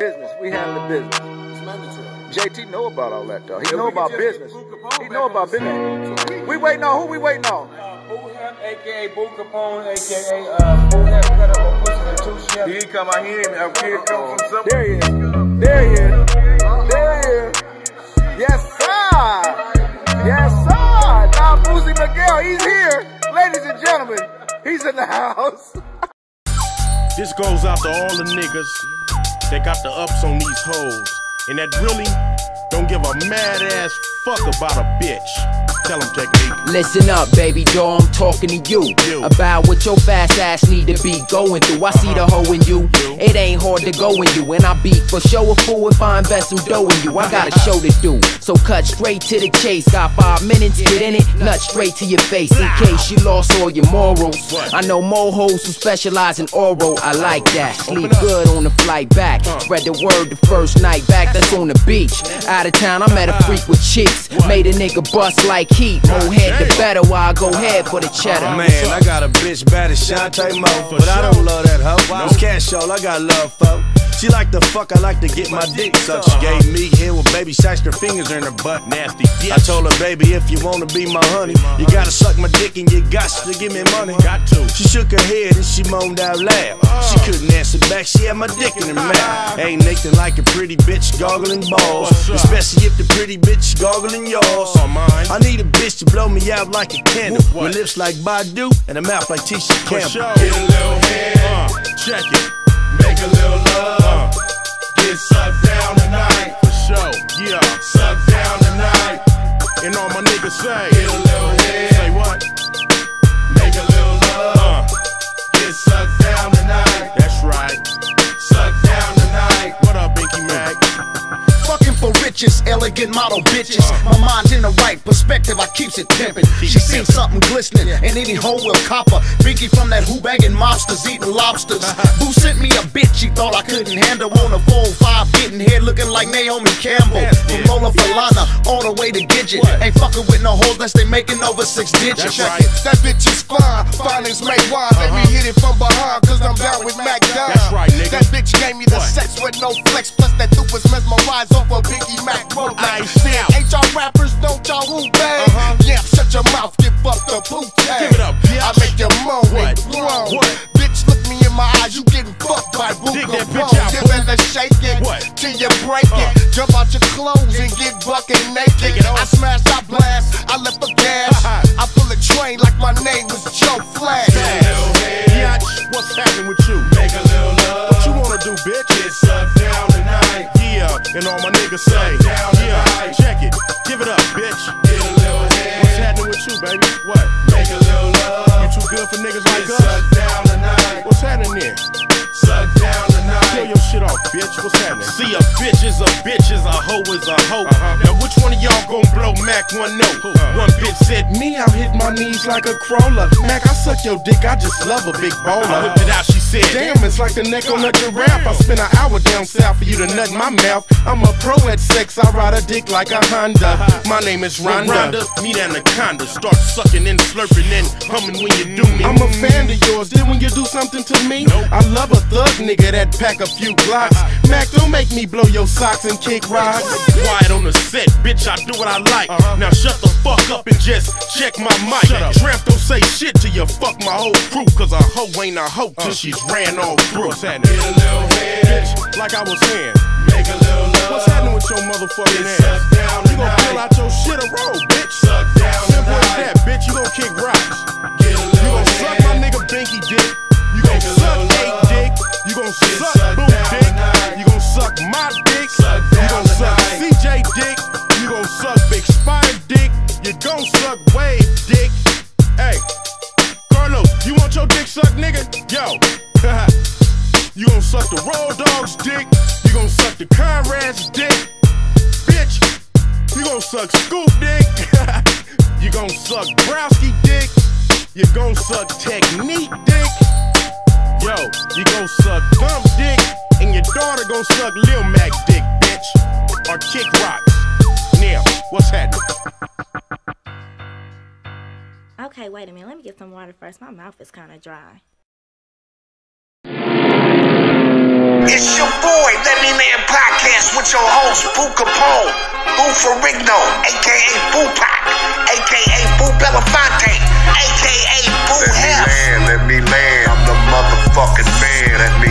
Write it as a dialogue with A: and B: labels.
A: business. We handle the business.
B: It's mandatory.
A: JT know about all that though. He
B: Yeah,
A: know about business.
B: get Boo Kapone
A: He know about business.
B: scene.
A: We waiting on who we waiting on?
C: Uh, Boo Hep, aka Boo Kapone, aka uh, Boo Hep, cut up a pussy to two chefs.
B: He ain't come out here and a kid come from somewhere.
A: There he is. There he is. There he is. Yes, sir. Yes, sir. Now Boozy Miguel, he's here. Ladies and gentlemen, he's in the house.
D: This goes out to all the niggas that got the ups on these hoes and that really don't give a mad ass fuck about a bitch. Tell.
E: Listen up, baby doll, I'm talking to you
D: You.
E: about what your fast ass need to be going through. I see the uh-huh. hoe in you, it ain't hard to go in you, and I be for show a fool if I invest some dough in you. I got a show to do, so cut straight to the chase. Got five minutes, get in it, nut straight to your face in case you lost all your morals. I know more hoes who specialize in oral. I like that. Sleep good on the flight back. Spread the word the first night back. That's on the beach. Out of town, I met a freak with cheeks. Made a nigga bust like heat. More head the better. While I go head for the oh, cheddar.
F: Man, I got a bitch bad as Chanté Moore, but I don't love that hoe. It's cash all I got love for. She like to fuck, I like to get my dick sucked. She gave me here with baby sacks, her fingers in her butt.
D: Nasty bitch.
F: I told her, baby, if you wanna be my honey, you gotta suck my dick and you got to give me money.
D: Got to.
F: She shook her head and she moaned out loud. She couldn't answer back, she had my dick in her mouth. Ain't nothing like a pretty bitch goggling balls, especially if the pretty bitch goggling yours. I need a bitch to blow me out like a candle.
D: What?
F: With lips like Badu and a mouth like Tisha
D: For
F: Campbell.
B: Get a little head,
D: Uh, check it.
G: Model bitches. My mind's in the right perspective, I keeps it pimping. She seen something glistening, and any hoe will copper. Binky from that who bagging mobsters eating lobsters. Who sent me a bitch she thought I couldn't handle on a 4-5 getting head looking like Naomi Campbell. From Lola Falana all the way to Gidget. Ain't fucking with no hoes unless they making over six digits.
D: That's right.
H: That bitch is fine, fine as make wine. Let me uh-huh. hit it from behind, cause I'm down with Mac Don.
D: That's right, nigga.
H: That bitch gave me the sex with no flex, plus that dude was mesmerized off of Biggie Mac quote. Like,
D: see.
H: damn, ain't y'all rappers, don't y'all who bang?
D: Uh-huh.
H: Yeah, shut your mouth, give up the boot tag.
D: Give it up, bitch.
H: I make you moan
D: What?
H: and.
D: What?
H: Bitch, look me in my eyes, you getting fucked by Boo
D: Dig that
H: Capone.
D: bitch out,
H: Give
D: boo.
H: it a shake it,
D: What?
H: till you break
D: Uh.
H: it. Jump out your clothes and get bucket naked.
D: It.
H: I smash, I blast, I left the gas. I pull a train like my name was Joe Flash.
D: Yacht, what's happening with you?
B: Make a little love.
D: What you wanna do, bitch? And all my niggas say. Yeah,
B: tonight.
D: check it. Give it up, bitch.
B: get a little head,
D: What's happening with you, baby? What?
B: make a little love.
D: You too good for niggas like us?
B: sucked down tonight,
D: What's happening there?
B: sucked down
D: Kill your shit off, bitch. What's happening? See, a bitch is a bitch, is a hoe is a hoe. Uh-huh. Now, which one of y'all gon' blow Mac one note? One bitch said, Me, I'll hit my knees like a crawler. Mac, I suck your dick, I just love a big bowler. I whipped it out, she said, Damn, it's like the neck on a giraffe. I spent an hour down south for you to nut my mouth. I'm a pro at sex, I ride a dick like a Honda. My name is Rhonda. Meet Anaconda, start sucking and slurping and humming when you do me. I'm a fan of yours, then when you do something to me, I love a thug nigga that pack a few blocks. Mac, don't make me blow your socks and kick rocks. Quiet on the set, bitch, I do what I like. Uh-huh. Now shut the fuck up and just check my mic. Tramp don't say shit till you fuck my whole crew, cause a hoe ain't a hoe till uh. she's ran all through. What's happening?
B: Get a little head,
D: Bitch, like I was saying,
B: make a little love.
D: what's happening with your motherfucking ass? You gon' pull out your shit and roll, suck
B: sucked
D: boo dick. You gon' suck my dick. You gon' suck. CJ dick. You gon' suck Big Spider dick. You gon' suck Wave dick. Hey, Carlos, you want your dick sucked, nigga? Yo. you gon' suck the Road Dog's dick. You gon' suck the Conrad's dick. Bitch, you gon' suck Scoop dick. you gon' suck Browski dick. You gon' suck Techniec dick. Yo, you gon' suck Thumb dick. And your daughter gon' suck Lil Mac dick, bitch. Or kick rocks. Now, what's happening?
I: Okay, wait a minute. Let me get some water first. My mouth is kind of dry.
J: It's your boy, Let Me Man Podcast with your host, Boo Kapone, Boo Ferrigno, aka Boo Pac, aka Boo Belafonte, aka Boo
K: Let me
J: Hef.
K: land, let me land. The man. Let me